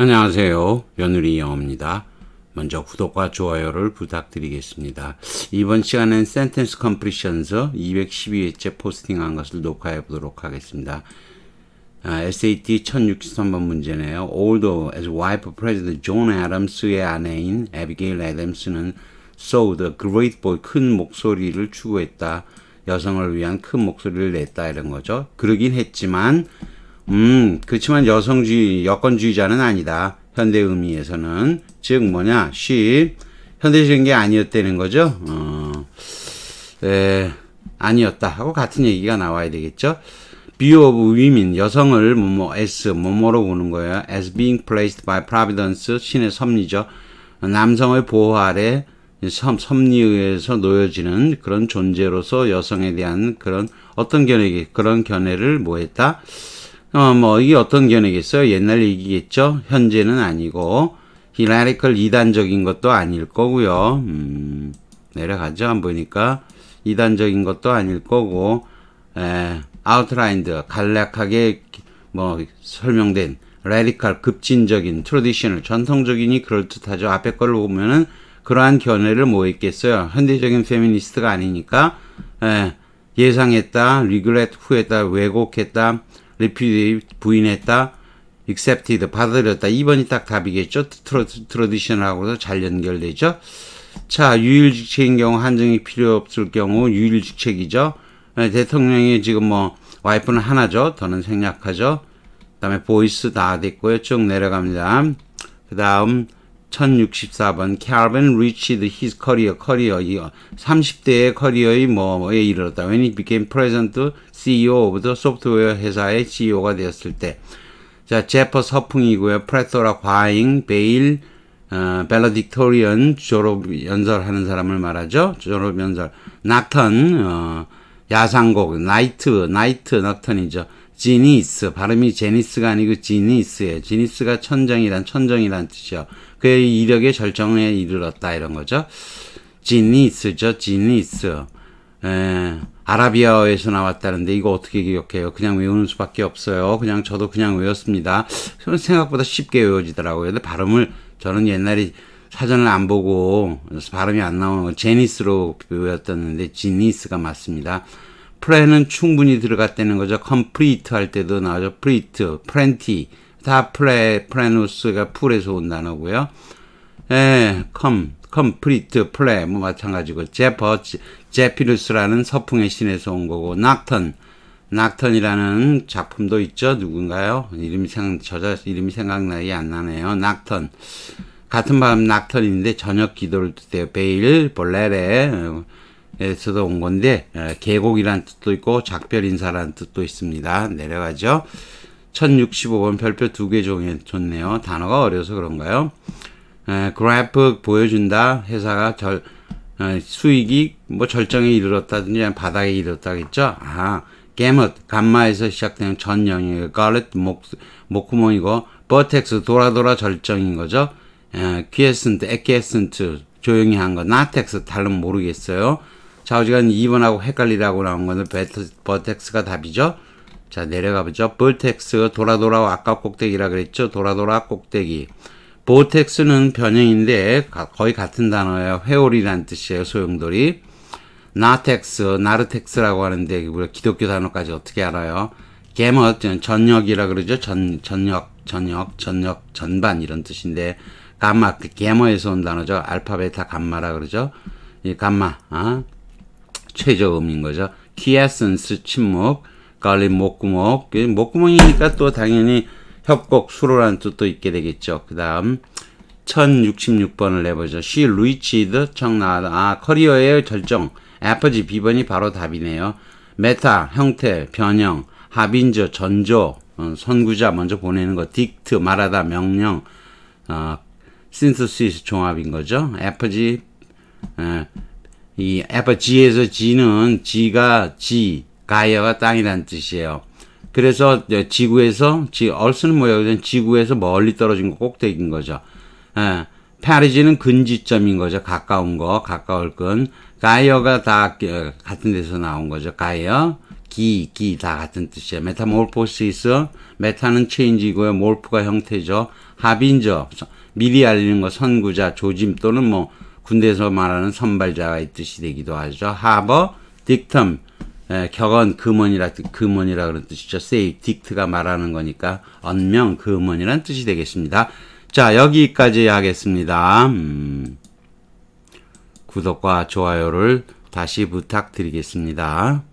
안녕하세요. 연우리 영어입니다. 먼저 구독과 좋아요를 부탁드리겠습니다. 이번 시간엔 Sentence Completions 212회째 포스팅한 것을 녹화해 보도록 하겠습니다. 아, SAT 1063번 문제네요. Although as wife of President John Adams의 아내인 Abigail Adams는 sold a great boy 큰 목소리를 추구했다. 여성을 위한 큰 목소리를 냈다 이런 거죠. 그러긴 했지만 음, 그렇지만 여성주의, 여건주의자는 아니다. 현대 의미에서는. 즉, 뭐냐, she, 현대적인 게 아니었다는 거죠. 어, 에, 아니었다. 하고 같은 얘기가 나와야 되겠죠. view of women, 여성을 뭐뭐, as, 뭐뭐로 보는 거예요. as being placed by providence, 신의 섭리죠. 남성의 보호 아래 섭, 섭리에 의해서 놓여지는 그런 존재로서 여성에 대한 그런 어떤 견해, 그런 견해를 뭐 했다? 어, 뭐, 이게 어떤 견해겠어요? 옛날 얘기겠죠? 현재는 아니고, heretical 이단적인 것도 아닐 거고요. 음, 내려가죠. 안 보니까. 이단적인 것도 아닐 거고, 에, outlined, 간략하게, 뭐, 설명된, radical, 급진적인, traditional, 전통적이니 그럴듯하죠. 앞에 걸를 보면은, 그러한 견해를 뭐 했겠어요? 현대적인 페미니스트가 아니니까, 에, 예상했다, regret 후회했다, 왜곡했다, repudiated 부인했다, accepted 받아들였다. 2번이 딱 답이겠죠. tra, traditional하고도 잘 연결되죠. 자, 유일직책인 경우 한정이 필요 없을 경우 유일직책이죠. 네, 대통령이 지금 뭐 와이프는 하나죠. the는 생략하죠. 그 다음에 보이스 다 됐고요. 쭉 내려갑니다. 그 다음 1064번 Calvin reached his career, 커리어 30대의 커리어의 뭐에 이르렀다. When he became president, CEO of the software 회사의 CEO가 되었을 때. 자, zephyr 서풍이고요. plethora 과잉, vale, 어, valedictorian 졸업 연설하는 사람을 말하죠. 졸업 연설. 낙턴, 어, 야상곡, night, night nocturne이죠. zenith, 발음이 제니스가 아니고 지니스예요. zenith가 천정이란, 천정이란 뜻이요. 그의 이력의 절정에 이르렀다, 이런 거죠. zenith죠, zenith. 에, 아라비아어에서 나왔다는데 이거 어떻게 기억해요? 그냥 외우는 수밖에 없어요. 그냥 저도 그냥 외웠습니다. 생각보다 쉽게 외워지더라고요. 근데 발음을 저는 옛날에 사전을 안 보고 발음이 안 나오는 거 제니스로 외웠었는데 지니스가 맞습니다. ple는 충분히 들어갔다는 거죠. complete 할 때도 나오죠. plete, plenty 다 ple, plenus가 full에서 온 단어고요. 예, com, complete, ple 뭐 마찬가지고 zephyr, Zephyrus라는 서풍의 신에서 온 거고 nocturne, nocturne이라는 작품도 있죠. 누군가요? 이름이 생 저자 이름이 생각나기 안 나네요. 낙턴. 같은 발음 nocturn인데 저녁 기도를 뜻해요. vale, valere 에서도 온 건데 계곡이란 뜻도 있고 작별 인사라는 뜻도 있습니다. 내려가죠. 1065번 별표 두 개 줬네요. 단어가 어려서 그런가요? 에, 그래프 보여준다. 회사가 절 에, 수익이 뭐 절정에 이르렀다든지 바닥에 이르렀다겠죠. 아, 게럿 감마에서 시작되는 전역이에요. gullet 목 목구멍이고 vertex 돌아 돌아 절정인 거죠. 에, quiescent 조용히 한 거. narthex 다른 모르겠어요. 좌우지간 2번하고 헷갈리라고 나온 거는 vertex가 답이죠. 자, 내려가 보죠. vertex, 돌아 돌아 아까 꼭대기라 그랬죠. 돌아 돌아 꼭대기. vortex는 변형인데 거의 같은 단어예요. 회오리란 뜻이에요. 소용돌이. narthex, narthex라고 하는데 우리가 기독교 단어까지 어떻게 알아요? gamut, 전역이라 그러죠. 전, 전역, 전역, 전역, 전반 이런 뜻인데 감마, 그 gamma에서 온 단어죠. 알파베타 감마라 그러죠. 이 감마, 아, 최저음인 거죠. quiescence 침묵, gullet 목구멍, 그 목구멍이니까 또 당연히 협곡, 수로라는 뜻도 있게 되겠죠. 그 다음 1066번을 내보죠. She reached 청나다. 아, 커리어의 절정. apogee B번이 바로 답이네요. meta, 형태, 변형, harbinger, 전조, 어, 선구자 먼저 보내는 거, dict, 말하다, 명령, 어, synthesis 종합인 거죠. 에퍼지, 에, 이 에퍼지에서 지는 지가 지, 가이어가 땅이라는 뜻이에요. 그래서 지구에서 지 얼스는 뭐예요? 지구에서 멀리 떨어진 거 꼭대기인 거죠. 예. perigee는 근지점인 거죠. 가까운 거, 가까울 건. Gaia가 다 같은 데서 나온 거죠. Gaia. 기, 기 다 같은 뜻이에요. metamorphosis 메타는 체인지고요. 몰프가 형태죠. 합인저 미리 알리는 거 선구자 조짐 또는 뭐 군대에서 말하는 선발자의 뜻이 되기도 하죠. 하버 딕텀 에, 격언 금원이라 금원이라 그런 뜻이죠. 세이 딕트가 말하는 거니까 언명 금원이란 뜻이 되겠습니다. 자 여기까지 하겠습니다. 음, 구독과 좋아요를 다시 부탁드리겠습니다.